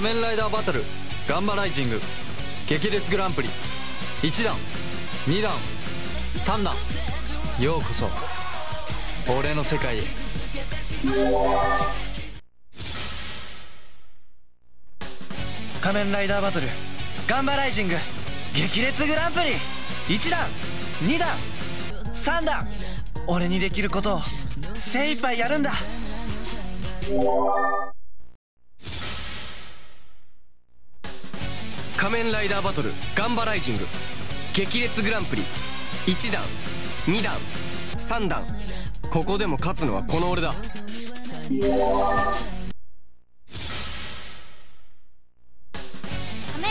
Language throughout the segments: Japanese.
仮面ライダーバトルガンバライジング激烈グランプリ1弾2弾3弾ようこそ俺の世界へ。仮面ライダーバトルガンバライジング激烈グランプリ1弾2弾3弾俺にできることを精一杯やるんだ。仮面ライダーバトルガンバライジング。激烈グランプリ。1弾2弾3弾ここでも勝つのはこの俺だ。仮面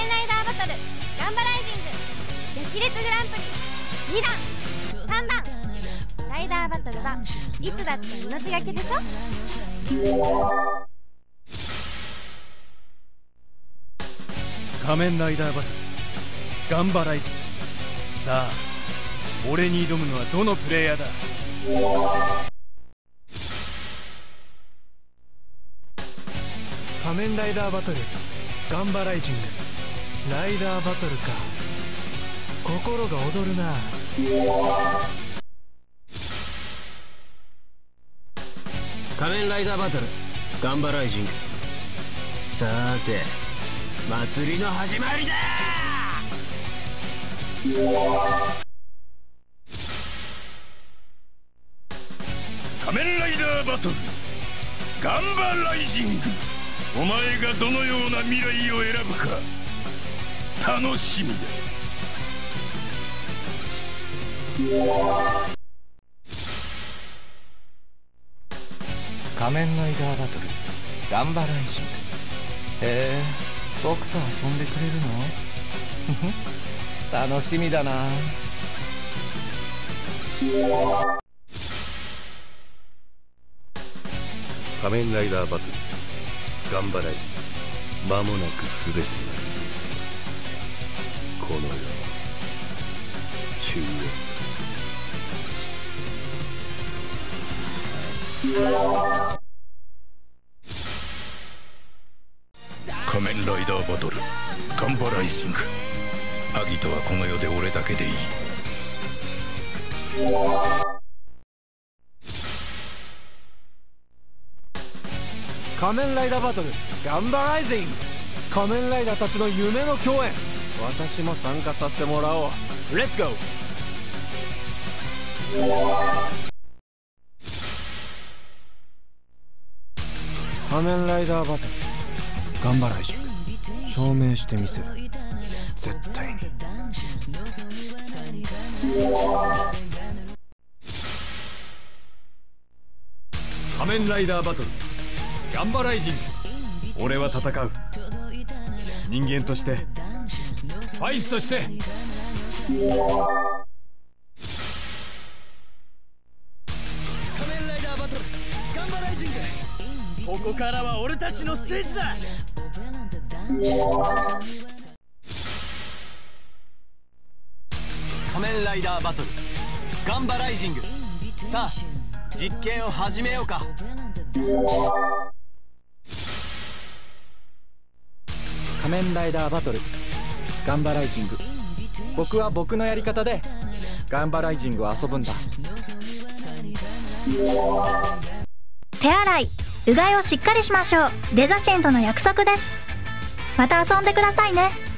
ライダーバトルガンバライジング。激烈グランプリ。2弾3弾ライダーバトルはいつだって命がけでしょ？仮面ライダーバトルガンバライジンさあ俺に挑むのはどのプレイヤーだ。仮面ライダーバトルガンバライジングライダーバトルか。心が躍るな。仮面ライダーバトルガンバライジングさーて祭りの始まりだ！仮面ライダーバトルガンバライジング。お前がどのような未来を選ぶか楽しみだ。仮面ライダーバトルガンバライジング。へえ僕と遊んでくれるの？楽しみだな。仮面ライダーバトル。ガンバライジング間もなく全てが消え去この世は中央仮面ライダーバトル。ガンバライジング。アギトはこの世で俺だけでいい。仮面ライダーバトル。ガンバライジング。仮面ライダーたちの夢の共演。私も参加させてもらおう。レッツゴー仮面ライダーバトル。ガンバライジング証明してみせる。絶対に。仮面ライダーバトル。ガンバライジン俺は戦う。人間として。ファイスとして。仮面ライダーバトル。ガンバライジング。ここからは俺たちのステージだ。仮面ライダーバトル。ガンバライジング。さあ実験を始めようか。仮面ライダーバトル。ガンバライジング。僕は僕のやり方でガンバライジングを遊ぶんだ。手洗いうがいをしっかりしましょう。デザシェンとの約束です。また遊んでくださいね。